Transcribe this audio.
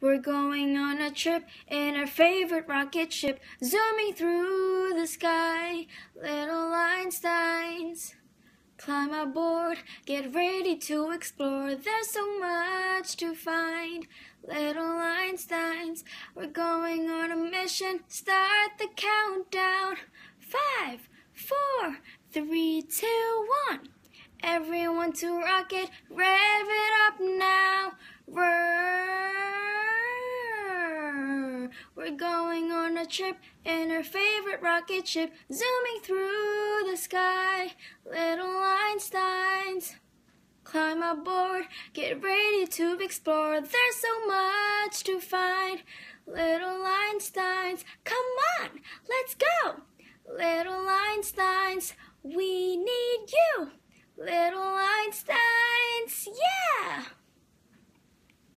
We're going on a trip in our favorite rocket ship, zooming through the sky. Little Einsteins, climb aboard, get ready to explore. There's so much to find. Little Einsteins, we're going on a mission. Start the countdown. Five, four, three, two, one. Everyone to rocket, rev We're going on a trip in our favorite rocket ship, zooming through the sky. Little Einsteins, climb aboard, get ready to explore. There's so much to find. Little Einsteins, come on, let's go. Little Einsteins, we need you. Little!